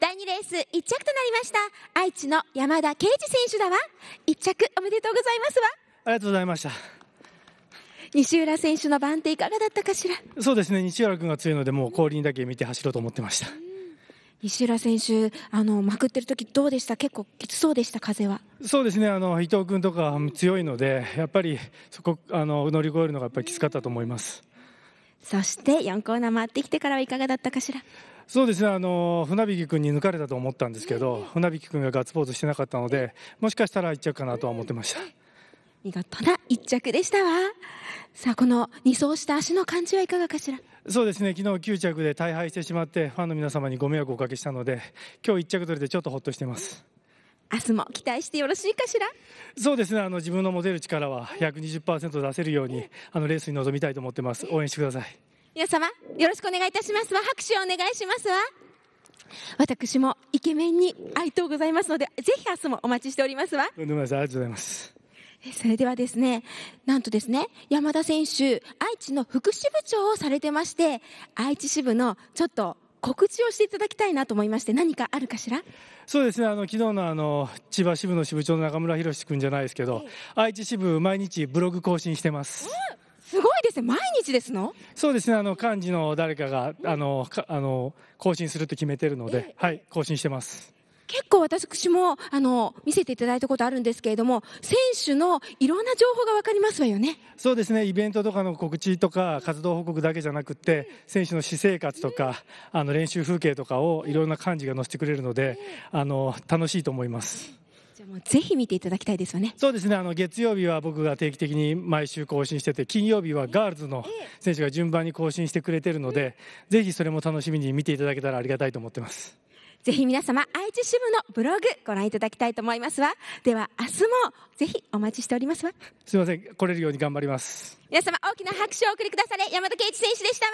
第2レース1着となりました愛知の山田圭司選手だわ。1着おめでとうございますわ。ありがとうございました。西浦選手の番手いかがだったかしら？そうですね西浦君が強いのでもう後輪だけ見て走ろうと思ってました。西浦選手あのまくってる時どうでした？結構きつそうでした風は。そうですねあの伊藤君とか強いのでやっぱりそこあの乗り越えるのがやっぱりきつかったと思いますそして4コーナー回ってきてからはいかがだったかしら？そうですね。あの船引君に抜かれたと思ったんですけど船引君がガッツポーズしてなかったのでもしかしたら1着かなとは思ってました。見事な1着でしたわ。さあこの2走した足の感じはいかがかしら？そうですね。昨日9着で大敗してしまってファンの皆様にご迷惑をおかけしたので今日1着取れてちょっとほっとしています明日も期待してよろしいかしら？そうですね。あの自分の持てる力は120%出せるようにあのレースに臨みたいと思ってます。応援してください。皆様よろしくお願いいたしますわ。拍手をお願いしますわ。私もイケメンに愛とうございますのでぜひ明日もお待ちしておりますわ。とんでもないです。ありがとうございます。それではですねなんとですね山田選手愛知の副支部長をされてまして愛知支部のちょっと告知をしていただきたいなと思いまして何かあるかしら？そうですね。あの昨日のあの千葉支部の支部長の中村博君じゃないですけど、愛知支部毎日ブログ更新してます、すごいですね。毎日ですの？そうですね。あの幹事の誰かがあのかあの更新すると決めてるので、はい更新してます結構私もあの見せていただいたことあるんですけれども選手のいろんな情報がわかりますわよね。そうですね。イベントとかの告知とか活動報告だけじゃなくて選手の私生活とかあの練習風景とかをいろんな幹事が載せてくれるのであの楽しいと思います。じゃあもうぜひ見ていただきたいですよね。そうですね。あの月曜日は僕が定期的に毎週更新してて金曜日はガールズの選手が順番に更新してくれてるのでぜひそれも楽しみに見ていただけたらありがたいと思ってますぜひ皆様愛知支部のブログご覧いただきたいと思いますわ。では明日もぜひお待ちしておりますわ。すみません来れるように頑張ります。皆様大きな拍手をお送りくだされ山田圭一選手でしたわ